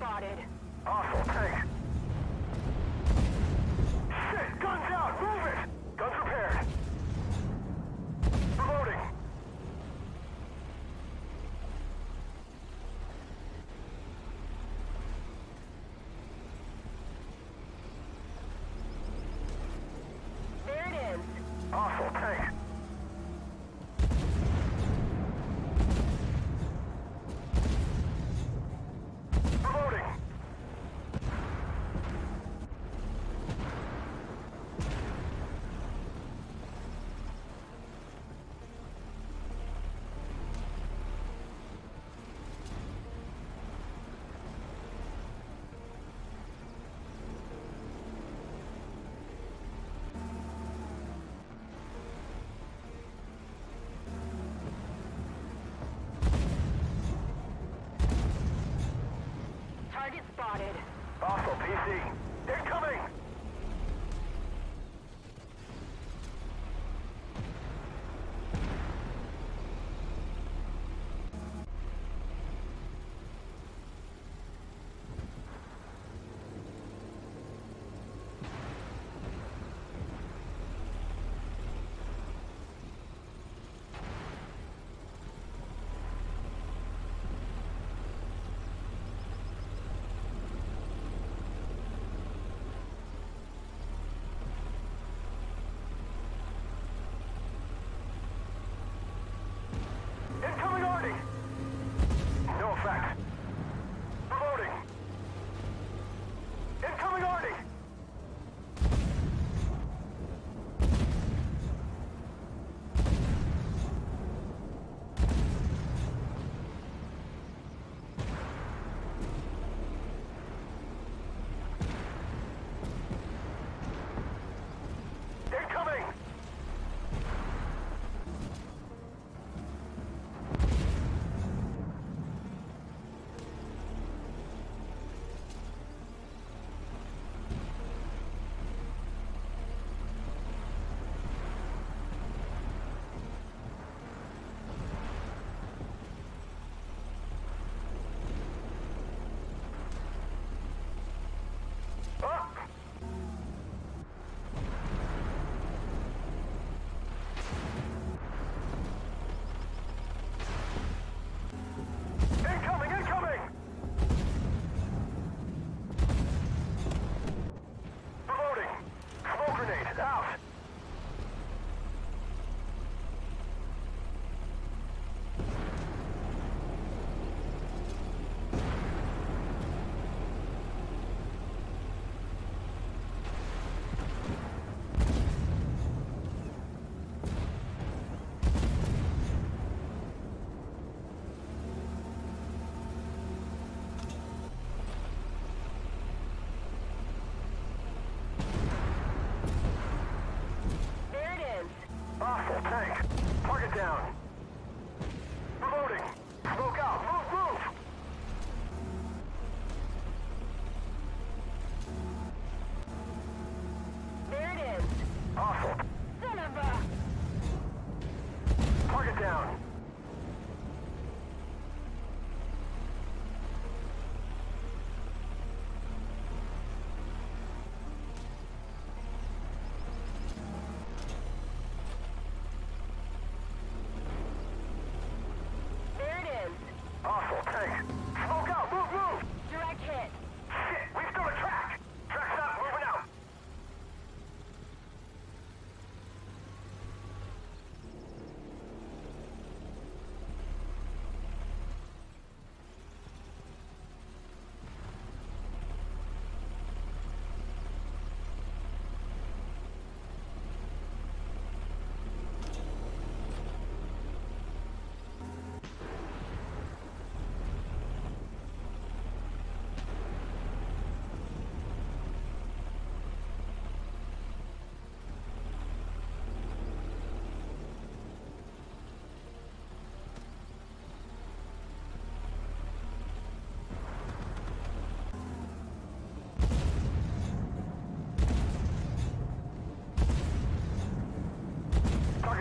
spotted. Hostile tank.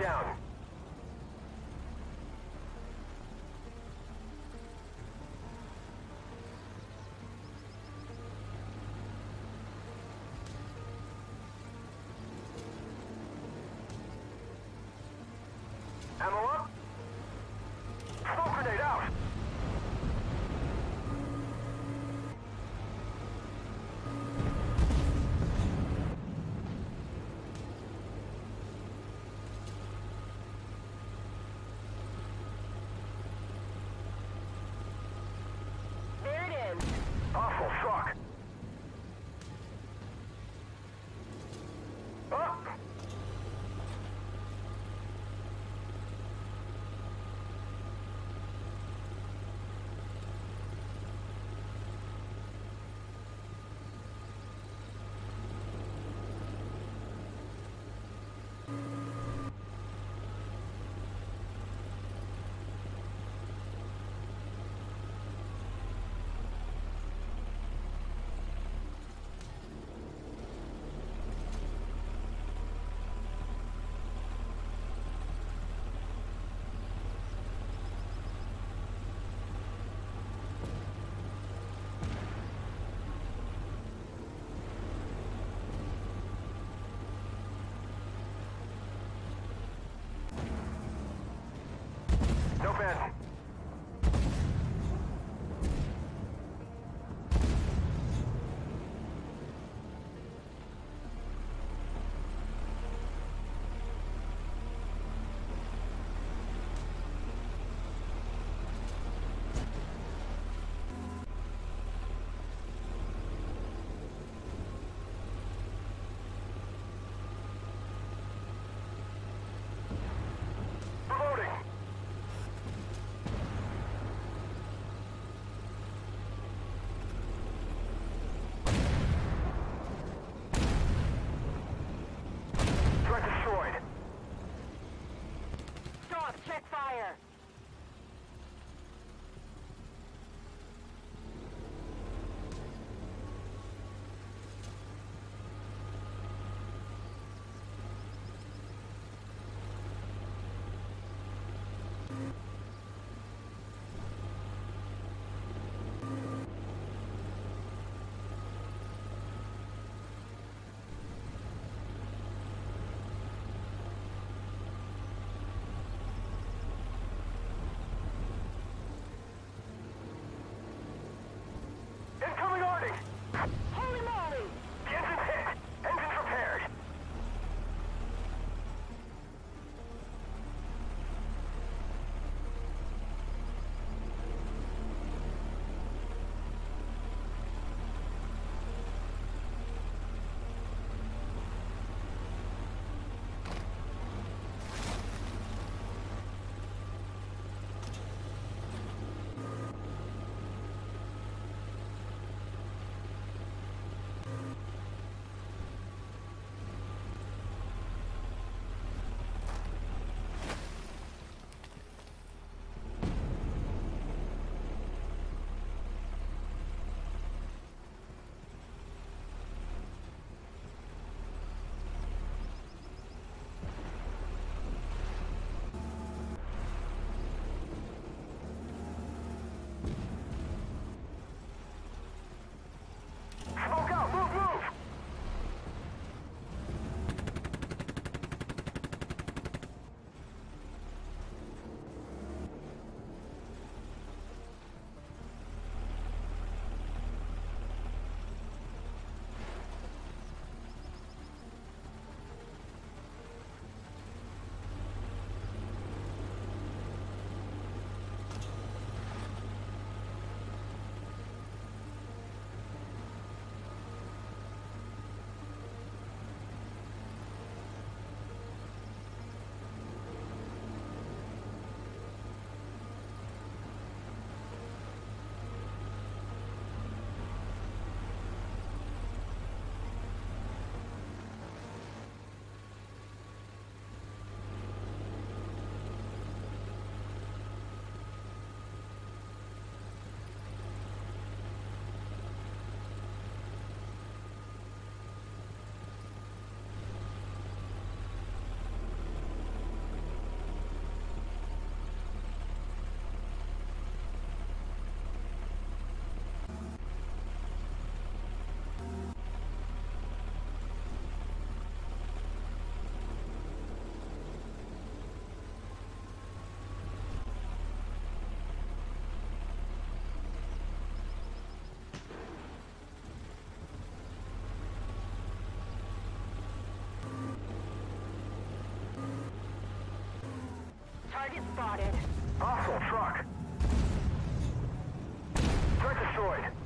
Down. Spotted. Hostile truck. Destroyed.